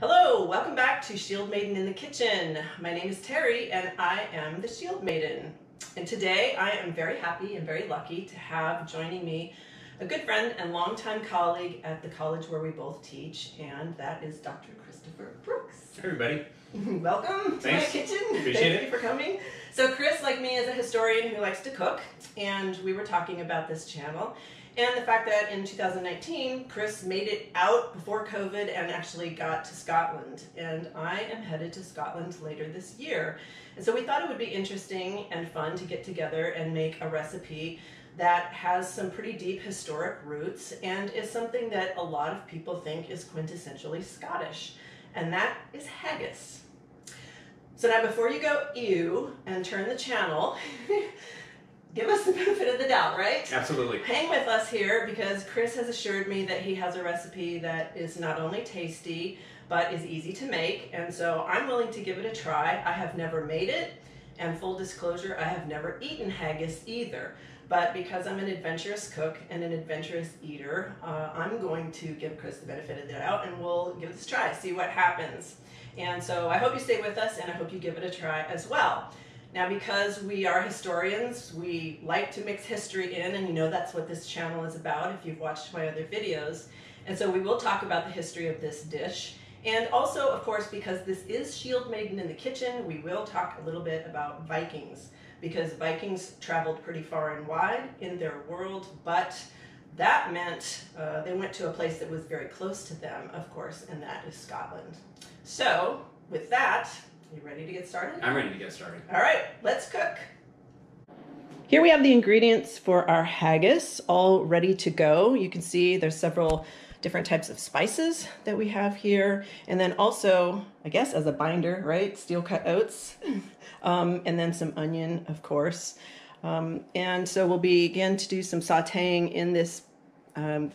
Hello, welcome back to Shield Maiden in the Kitchen. My name is Terry and I am the Shield Maiden. And today I am very happy and very lucky to have joining me a good friend and longtime colleague at the college where we both teach, and that is Dr. Christopher Brooks. Hey everybody. Welcome Thanks. to my kitchen. Appreciate Thank it. you for coming. So Chris, like me, is a historian who likes to cook, and we were talking about this channel and the fact that in 2019, Chris made it out before COVID and actually got to Scotland. And I am headed to Scotland later this year. And so we thought it would be interesting and fun to get together and make a recipe that has some pretty deep historic roots and is something that a lot of people think is quintessentially Scottish. And that is haggis. So now before you go ew and turn the channel, give us the benefit of the doubt, right? Absolutely. Hang with us here because Chris has assured me that he has a recipe that is not only tasty but is easy to make, and so I'm willing to give it a try. I have never made it, and full disclosure, I have never eaten haggis either. But because I'm an adventurous cook and an adventurous eater, uh, I'm going to give Chris the benefit of the doubt and we'll give this a try, see what happens. And so I hope you stay with us and I hope you give it a try as well. Now, because we are historians, we like to mix history in, and you know that's what this channel is about if you've watched my other videos. And so we will talk about the history of this dish. And also, of course, because this is Shield Maiden in the Kitchen, we will talk a little bit about Vikings, because Vikings traveled pretty far and wide in their world, but that meant uh, they went to a place that was very close to them, of course, and that is Scotland. So, with that, you ready to get started? I'm ready to get started. All right, let's cook. Here we have the ingredients for our haggis all ready to go. You can see there's several different types of spices that we have here. And then also, I guess as a binder, right, steel cut oats. um, and then some onion, of course. Um, and so we'll begin to do some sauteing in this um,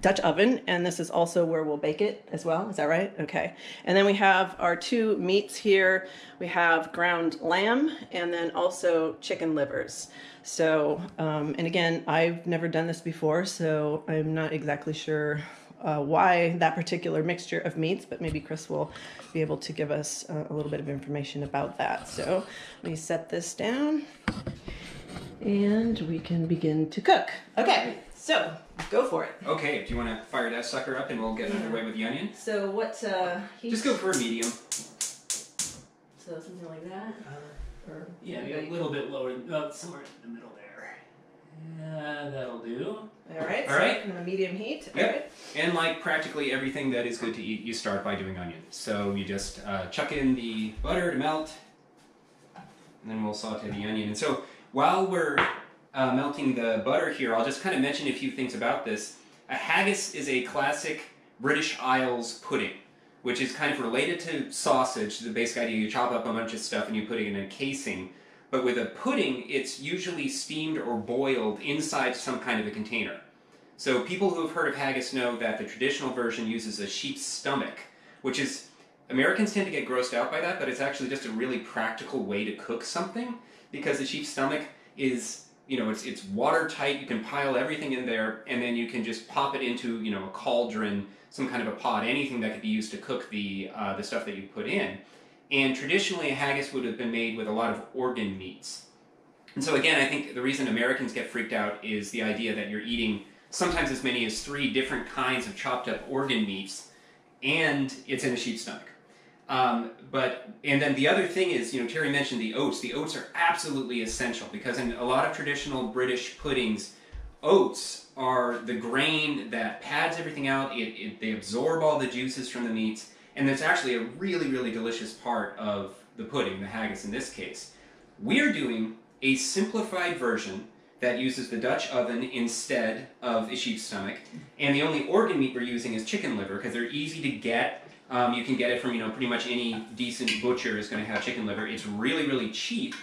Dutch oven, and this is also where we'll bake it as well. Is that right? Okay. And then we have our two meats here. We have ground lamb and then also chicken livers. So, um, and again, I've never done this before, so I'm not exactly sure uh, why that particular mixture of meats, but maybe Chris will be able to give us uh, a little bit of information about that. So let me set this down and we can begin to cook. Okay, so go for it. Okay, do you want to fire that sucker up and we'll get underway with the onion? So what uh heat? Just go for a medium. so something like that? Or Yeah, maybe a little bit lower, uh, somewhere in the middle there. Yeah, that'll do. All right. All right. So medium heat. Yep. All right. And like practically everything that is good to eat, you start by doing onion. So you just uh, chuck in the butter to melt, and then we'll saute the onion. And so while we're uh, melting the butter here, I'll just kind of mention a few things about this. A haggis is a classic British Isles pudding, which is kind of related to sausage. The basic idea you chop up a bunch of stuff and you put it in a casing. But with a pudding, it's usually steamed or boiled inside some kind of a container. So people who have heard of haggis know that the traditional version uses a sheep's stomach, which is Americans tend to get grossed out by that, but it's actually just a really practical way to cook something because the sheep's stomach is you know it's it's watertight. You can pile everything in there, and then you can just pop it into you know a cauldron, some kind of a pot, anything that could be used to cook the uh, the stuff that you put in. And traditionally, a haggis would have been made with a lot of organ meats. And so again, I think the reason Americans get freaked out is the idea that you're eating sometimes as many as three different kinds of chopped up organ meats, and it's in a sheep's stomach. Um, but and then the other thing is, you know, Terry mentioned the oats. The oats are absolutely essential because in a lot of traditional British puddings, oats are the grain that pads everything out. It, it, they absorb all the juices from the meats, and it's actually a really, really delicious part of the pudding, the haggis in this case. We're doing a simplified version that uses the Dutch oven instead of a sheep's stomach, and the only organ meat we're using is chicken liver because they're easy to get. Um, you can get it from you know pretty much any decent butcher is going to have chicken liver. It's really, really cheap,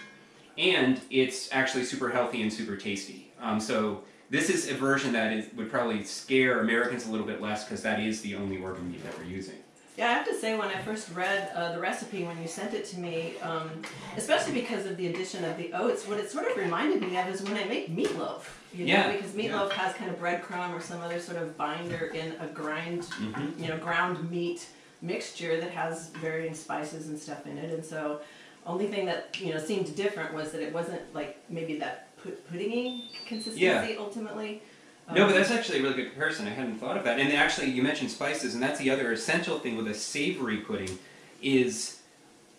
and it's actually super healthy and super tasty. Um, so this is a version that is, would probably scare Americans a little bit less because that is the only organ meat that we're using. Yeah, I have to say when I first read uh, the recipe when you sent it to me, um, especially because of the addition of the oats, what it sort of reminded me of is when I make meatloaf. You know, Yeah, because meatloaf has kind of breadcrumb or some other sort of binder in a grind, Mhm. you know, ground meat mixture that has varying spices and stuff in it, and so only thing that you know seemed different was that it wasn't like maybe that pu- puddingy consistency Yeah. ultimately. No, but Um, that's actually a really good comparison. I hadn't thought of that. And actually, you mentioned spices, and that's the other essential thing with a savory pudding is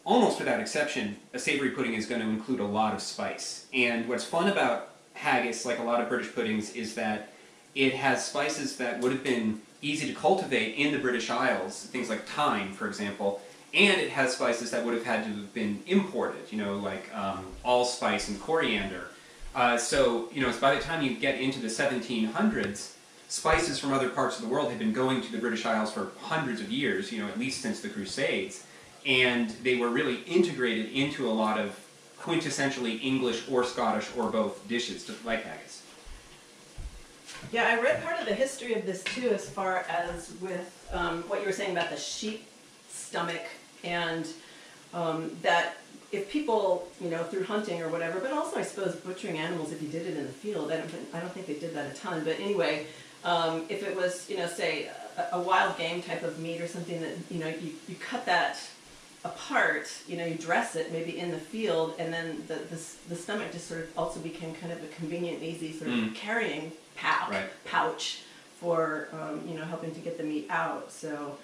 almost without exception, a savory pudding is going to include a lot of spice. And what's fun about haggis, like a lot of British puddings, is that it has spices that would have been easy to cultivate in the British Isles, things like thyme, for example, and it has spices that would have had to have been imported, you know, like um, allspice and coriander. Uh, so, you know, by the time you get into the 1700s, spices from other parts of the world had been going to the British Isles for hundreds of years, you know, at least since the Crusades, and they were really integrated into a lot of quintessentially English or Scottish or both dishes, like haggis. Yeah, I read part of the history of this too, as far as with um, what you were saying about the sheep stomach, and um, that if people, you know, through hunting or whatever, but also I suppose butchering animals if you did it in the field. I don't, think- I don't think they did that a ton, but anyway, um, if it was, you know, say a, a wild game type of meat or something that, you know, you, you cut that apart, you know, you dress it maybe in the field, and then the, the, the stomach just sort of also became kind of a convenient, easy sort of Mm. carrying pouch, Right. pouch for, um, you know, helping to get the meat out. So,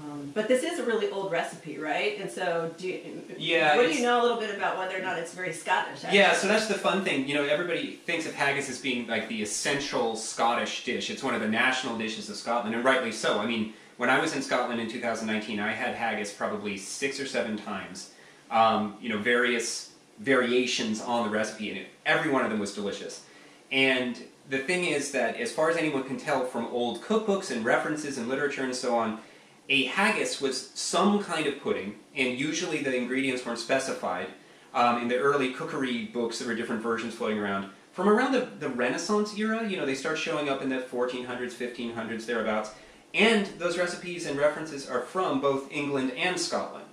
um, but this is a really old recipe, right? And so, do you, Yeah, what do you know a little bit about whether or not it's very Scottish? actually? Yeah, so that's the fun thing. You know, everybody thinks of haggis as being like the essential Scottish dish. It's one of the national dishes of Scotland, and rightly so. I mean, when I was in Scotland in 2019, I had haggis probably six or seven times. Um, you know, various variations on the recipe, and every one of them was delicious. And the thing is that, as far as anyone can tell from old cookbooks and references and literature and so on, a haggis was some kind of pudding, and usually the ingredients weren't specified. Um, in the early cookery books, there were different versions floating around. From around the, the Renaissance era, you know, they start showing up in the 1400s, 1500s, thereabouts. And those recipes and references are from both England and Scotland.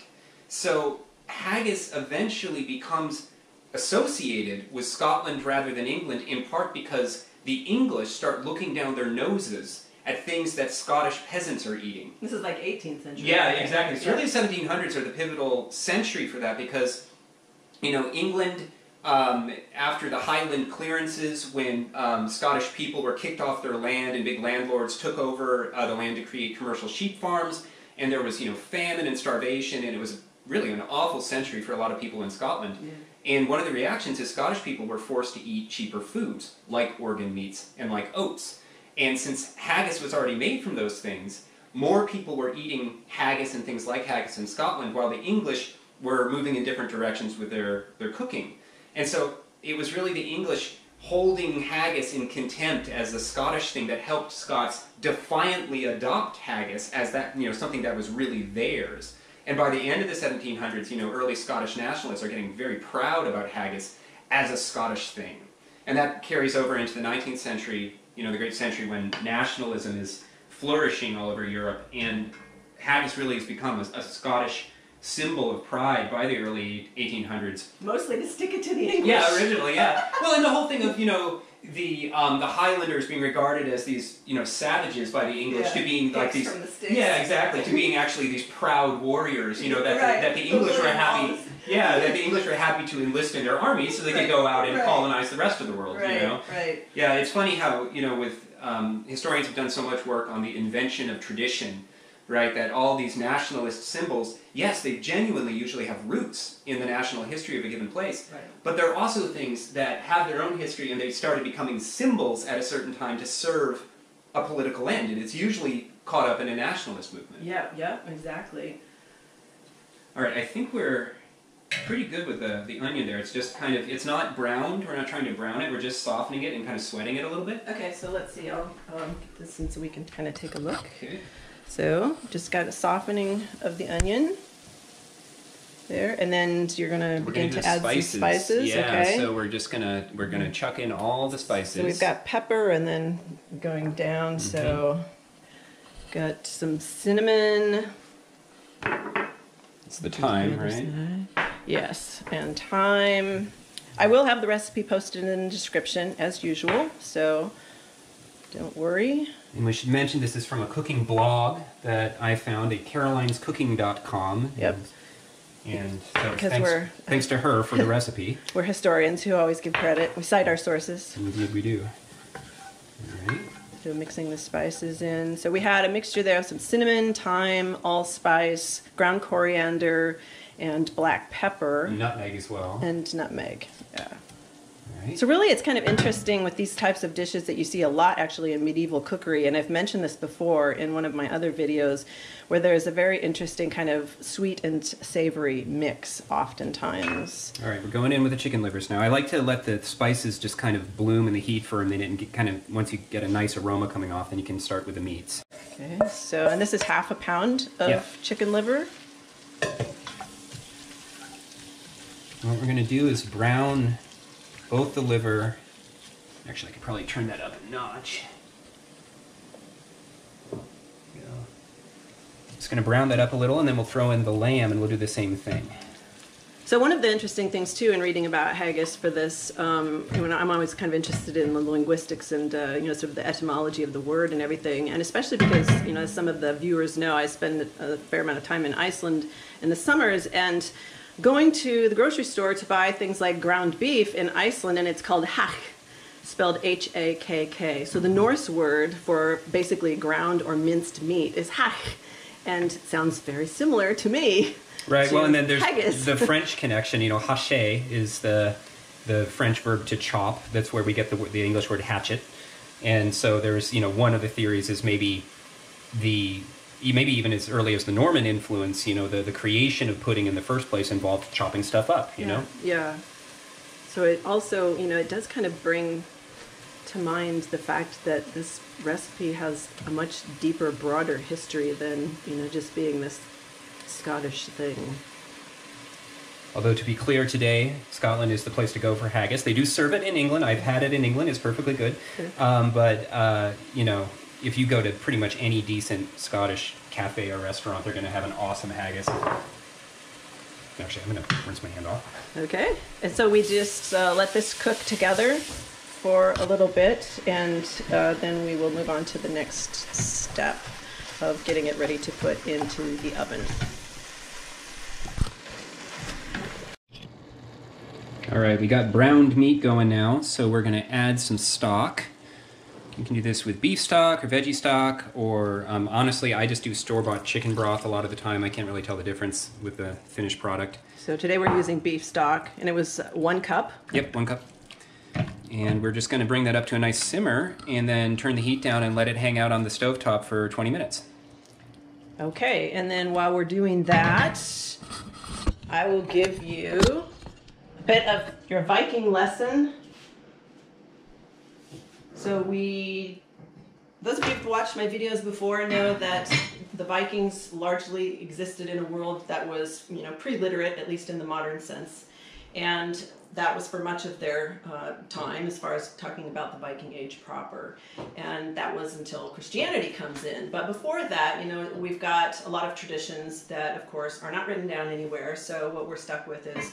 So haggis eventually becomes associated with Scotland rather than England, in part because the English start looking down their noses at things that Scottish peasants are eating. This is like 18th century. Yeah, exactly. So Yeah. early 1700s are the pivotal century for that because, you know, England, um, after the Highland clearances, when um, Scottish people were kicked off their land and big landlords took over uh, the land to create commercial sheep farms, and there was, you know, famine and starvation, and it was really an awful century for a lot of people in Scotland. Yeah. And one of the reactions is Scottish people were forced to eat cheaper foods, like organ meats and like oats. And since haggis was already made from those things, more people were eating haggis and things like haggis in Scotland, while the English were moving in different directions with their, their cooking. And so it was really the English holding haggis in contempt as the Scottish thing that helped Scots defiantly adopt haggis as that, you know, something that was really theirs. And by the end of the 1700s, you know, early Scottish nationalists are getting very proud about haggis as a Scottish thing. And that carries over into the 19th century, you know, the great century when nationalism is flourishing all over Europe, and haggis really has become a, a Scottish symbol of pride by the early 1800s. Mostly to stick it to the English. Yeah, originally, yeah. Well, and the whole thing of you know the um, the Highlanders being regarded as these you know savages by the English Yeah, to being like Picts these the yeah exactly to being actually these proud warriors you know that Right. the, that the The English were happy yeah that the English were happy to enlist in their armies so they Right, could go out and right. colonize the rest of the world you know right. yeah, it's funny how you know with um, historians have done so much work on the invention of tradition, right? That all these nationalist symbols, yes, they genuinely usually have roots in the national history of a given place, Right. but there are also things that have their own history and they started becoming symbols at a certain time to serve a political end, and it's usually caught up in a nationalist movement. Yeah, yeah, exactly. All right, I think we're pretty good with the, the onion there. It's just kind of, it's not browned. We're not trying to brown it. We're just softening it and kind of sweating it a little bit. Okay, so let's see. I'll um, get this in so we can kind of take a look. Okay. So just got a softening of the onion there, and then you're gonna begin to add some spices. Yeah, okay. so we're just gonna we're gonna chuck in all the spices. So we've got pepper, and then going down. So Mm-hmm. got some cinnamon. it's the thyme, The right? Yes, and thyme. I will have the recipe posted in the description as usual. So Don't worry. And we should mention this is from a cooking blog that I found at carolinescooking.com. Yep. And, and so 'Cause thanks, we're- thanks to her for the recipe. We're historians who always give credit. We cite our sources. Indeed, we do. All right. So mixing the spices in. So we had a mixture there of some cinnamon, thyme, allspice, ground coriander, and black pepper, Nutmeg as well. and nutmeg. Yeah. Right. So really, it's kind of interesting with these types of dishes that you see a lot actually in medieval cookery, and I've mentioned this before in one of my other videos, where there's a very interesting kind of sweet and savory mix oftentimes. All right, we're going in with the chicken livers now. I like to let the spices just kind of bloom in the heat for a minute and get kind of once you get a nice aroma coming off, then you can start with the meats. Okay, so and this is half a pound of Yeah. chicken liver. What we're going to do is brown both the liver. Actually, I could probably turn that up a notch. Just going to brown that up a little, and then we'll throw in the lamb, and we'll do the same thing. So one of the interesting things too in reading about haggis for this, um, I'm always kind of interested in the linguistics and uh, you know sort of the etymology of the word and everything, and especially because you know some of the viewers know, I spend a fair amount of time in Iceland in the summers and going to the grocery store to buy things like ground beef in Iceland, and it's called hakk, spelled H A K K. So the Norse word for basically ground or minced meat is hakk, and sounds very similar to me. Right. to Well, and then there's haggis. the French connection. You know, hache is the the French verb to chop. That's where we get the the English word hatchet. And so there's you know one of the theories is maybe the maybe even as early as the Norman influence. You know, the the creation of pudding in the first place involved chopping stuff up. You know. Yeah. So it also, you know, it does kind of bring to mind the fact that this recipe has a much deeper, broader history than, you know, just being this Scottish thing. Although to be clear, today Scotland is the place to go for haggis. They do serve it in England. I've had it in England. It's perfectly good. Um, but uh, you know, if you go to pretty much any decent Scottish cafe or restaurant, they're going to have an awesome haggis. Actually, I'm going to rinse my hand off. Okay. And so we just uh, let this cook together for a little bit, and uh, then we will move on to the next step of getting it ready to put into the oven. All right, we got browned meat going now, so we're going to add some stock. You can do this with beef stock or veggie stock, or um, honestly, I just do store bought chicken broth a lot of the time. I can't really tell the difference with the finished product. So today we're using beef stock, and it was one cup. Yep, one cup. And we're just going to bring that up to a nice simmer and then turn the heat down and let it hang out on the stovetop for 20 minutes. Okay, and then while we're doing that, I will give you a bit of your Viking lesson. So we, those of you who've watched my videos before know that the Vikings largely existed in a world that was, you know, pre-literate, at least in the modern sense. And that was for much of their uh, time as far as talking about the Viking Age proper. And that was until Christianity comes in. But before that, you know, we've got a lot of traditions that, of course, are not written down anywhere. So what we're stuck with is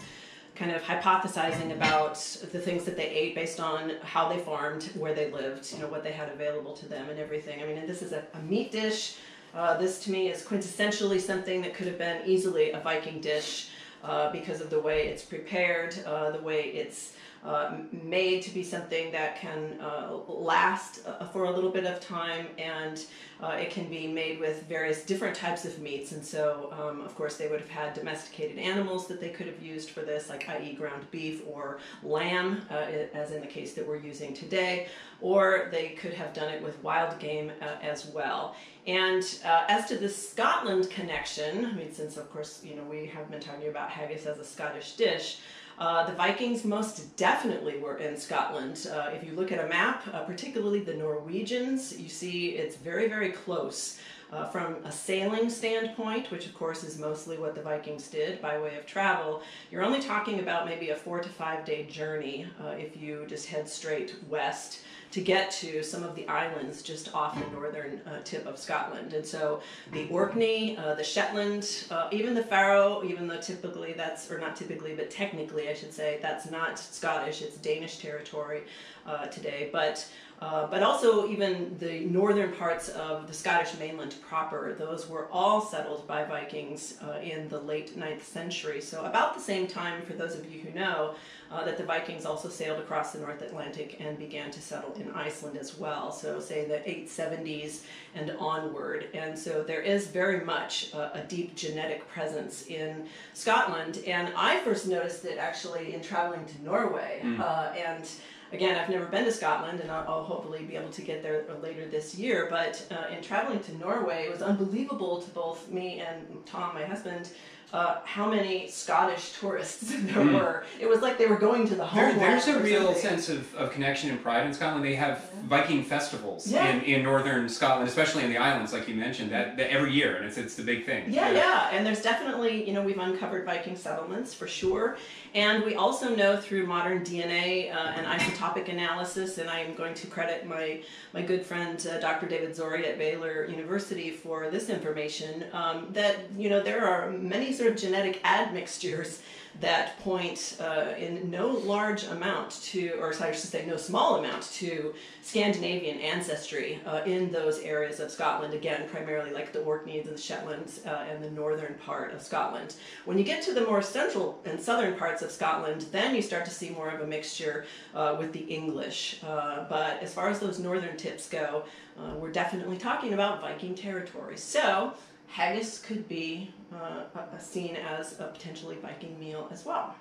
kind of hypothesizing about the things that they ate based on how they farmed, where they lived, you know, what they had available to them and everything. I mean, and this is a, a meat dish. Uh, this to me is quintessentially something that could have been easily a Viking dish uh, because of the way it's prepared, uh, the way it's uh, made to be something that can uh, last uh, for a little bit of time and uh, it can be made with various different types of meats. And so um, of course they would have had domesticated animals that they could have used for this like i.e ground beef or lamb as in the case that we're using today. Or they could have done it with wild game as well. And uh, as to the Scotland connection, I mean, since of course you know we have been talking about haggis as a Scottish dish, uh, the Vikings most definitely were in Scotland. Uh, if you look at a map, uh, particularly the Norwegians, you see it's very very close. Uh, from a sailing standpoint, which of course is mostly what the Vikings did by way of travel, you're only talking about maybe a four to five day journey uh, if you just head straight west to get to some of the islands just off the northern uh, tip of Scotland. And so the Orkney, uh, the Shetland, uh, even the Faroe, even though typically that's, or not typically, but technically I should say, that's not Scottish, it's Danish territory uh, today. But Uh, but also, even the northern parts of the Scottish mainland proper, those were all settled by Vikings uh, in the late 9th century. So, about the same time, for those of you who know, uh, that the Vikings also sailed across the North Atlantic and began to settle in Iceland as well. So, say the 870s and onward. And so, there is very much uh, a deep genetic presence in Scotland. And I first noticed it actually in traveling to Norway. Uh, and again, I've never been to Scotland, and I'll, hopefully be able to get there later this year. But uh, in traveling to Norway, it was unbelievable to both me and Tom, my husband, uh, how many Scottish tourists there Mm. were. It was like they were going to the There, homeland. there's a real something. sense of, of connection and pride in Scotland. They have Viking festivals Yeah. in, in northern Scotland, especially in the islands, like you mentioned, that, that every year, and it's it's the big thing. Yeah, yeah, and there's definitely, you know, we've uncovered Viking settlements for sure. And we also know through modern DNA uh, and isotopic analysis, and I am going to credit my, my good friend uh, Dr. David Zori at Baylor University for this information, um, that, you know, there are many sort of genetic admixtures that point uh, in no large amount to, or sorry, I should say no small amount to Scandinavian ancestry uh, in those areas of Scotland. Again, primarily like the Orkneys and the Shetlands uh, and the northern part of Scotland. When you get to the more central and southern parts of Scotland, then you start to see more of a mixture uh, with the English. Uh, but as far as those northern tips go, uh, we're definitely talking about Viking territory. So haggis could be uh, seen as a potentially Viking meal as well.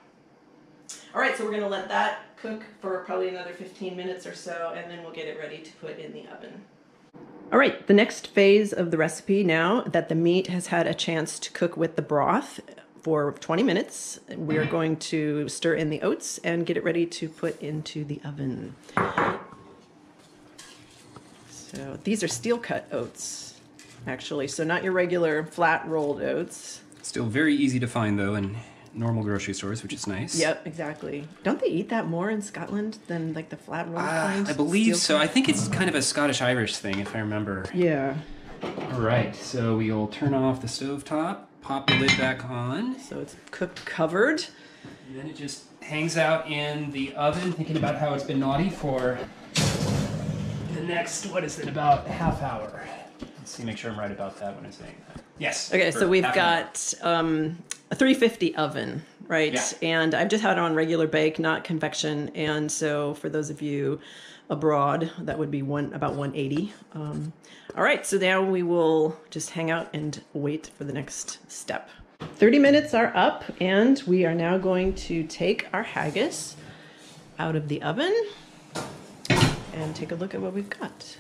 All right, so we're gonna let that cook for probably another 15 minutes or so, and then we'll get it ready to put in the oven. All right, the next phase of the recipe now that the meat has had a chance to cook with the broth for 20 minutes, we are going to stir in the oats and get it ready to put into the oven. So these are steel cut oats, actually, so not your regular flat rolled oats. Still very easy to find, though, in normal grocery stores, which is nice. Yep, exactly. Don't they eat that more in Scotland than like the flat rolled Ah, kinds? I believe so. I think it's kind of a Scottish Irish thing, if I remember. Yeah. All right, so we'll turn off the stove top, pop the lid back on, So it's cooked covered. and then it just hangs out in the oven, thinking about how it's been naughty for the next, what is it, about half hour. Let's see, make sure I'm right about that when I'm saying that. Yes. Okay, so we've half an hour. got um, a 350 oven, right? Yeah. And I've just had it on regular bake, not convection. And so for those of you abroad, that would be one about 180. Um, all right, so now we will just hang out and wait for the next step. 30 minutes are up, and we are now going to take our haggis out of the oven and take a look at what we've got.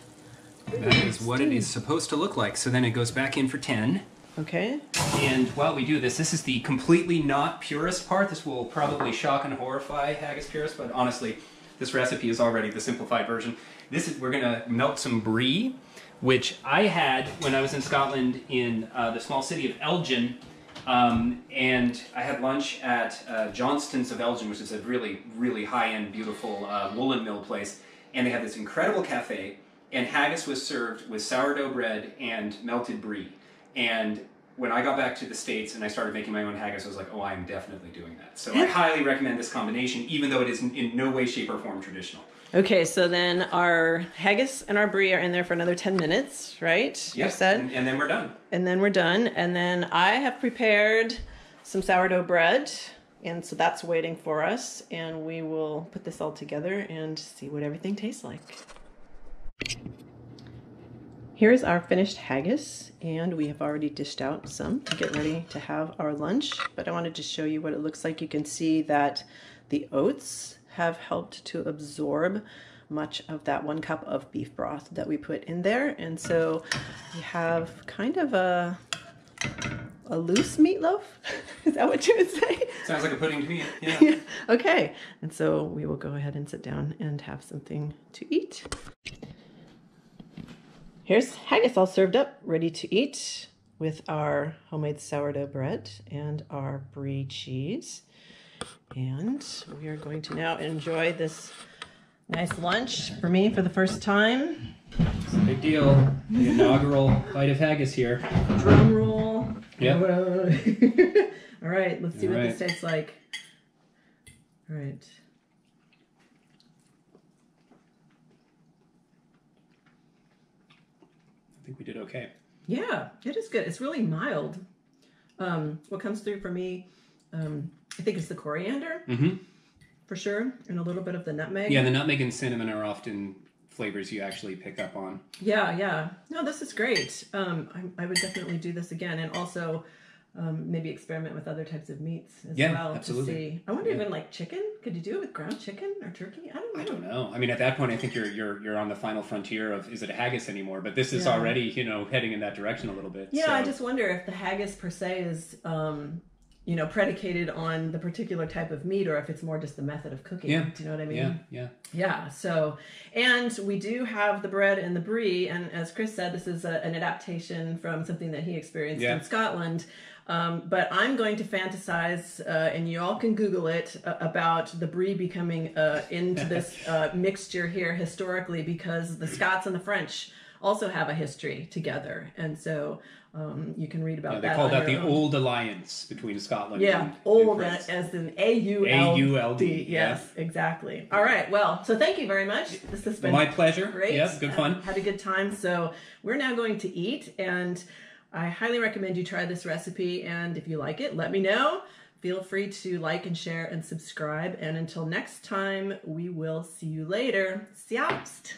That is what it is supposed to look like. So then it goes back in for 10. Okay. And while we do this, this is the completely not purist part. This will probably shock and horrify haggis purists, but honestly, this recipe is already the simplified version. This is we're gonna melt some brie, which I had when I was in Scotland in uh, the small city of Elgin. Um, and I had lunch at uh, Johnston's of Elgin, which is a really, really high-end, beautiful uh, woolen mill place. And they had this incredible cafe, and haggis was served with sourdough bread and melted brie. And when I got back to the States and I started making my own haggis, I was like, oh, I'm definitely doing that. So I highly recommend this combination, even though it is in, no way, shape, or form traditional. Okay, so then our haggis and our brie are in there for another 10 minutes, right? You Yes, said? And, and then we're done. And then we're done. And then I have prepared some sourdough bread. And so that's waiting for us. And we will put this all together and see what everything tastes like. Here's our finished haggis. And we have already dished out some to get ready to have our lunch. But I wanted to show you what it looks like. You can see that the oats have helped to absorb much of that one cup of beef broth that we put in there. And so we have kind of a a loose meatloaf. Is that what you would say? Sounds like a pudding to me. Yeah. Yeah. Okay. And so we will go ahead and sit down and have something to eat. Here's haggis all served up, ready to eat with our homemade sourdough bread and our brie cheese. And we are going to now enjoy this nice lunch for me for the first time. It's a big deal. The inaugural bite of haggis here. Drum roll. Yep. All right, let's see All what right. this tastes like. All right. Think we did okay. Yeah, it is good. It's really mild. Um, what comes through for me, um, I think it's the coriander Mm-hmm. for sure, and a little bit of the nutmeg. Yeah, the nutmeg and cinnamon are often flavors you actually pick up on. Yeah, yeah. No, this is great. Um, I, I would definitely do this again, and also um, maybe experiment with other types of meats as Yeah, well absolutely. to see. I wonder Yeah. even like chicken. Could you do it with ground chicken or turkey? I don't know. I don't know. I mean, at that point, I think you're you're you're on the final frontier of is it a haggis anymore? But this is Yeah. already you know heading in that direction a little bit. Yeah, so- I just wonder if the haggis per se is, um, you know, predicated on the particular type of meat, or if it's more just the method of cooking. Yeah. Do you know what I mean? yeah yeah Yeah, so, and we do have the bread and the brie, and as Chris said, this is a, an adaptation from something that he experienced Yeah. in Scotland. Um, but I'm going to fantasize, uh, and you all can Google it, uh, about the brie becoming uh, into this uh, mixture here historically, because the Scots and the French also have a history together, and so um, you can read about Yeah, they that. call that the own. auld alliance between Scotland. Yeah, and, old and as, in A U A-U-L-D, Yes, exactly. All right. Well, so thank you very much. This has been My pleasure. great. Yeah, good fun. Had a good time. So we're now going to eat, and I highly recommend you try this recipe. And if you like it, let me know. Feel free to like and share and subscribe. And until next time, we will see you later. Sjoust!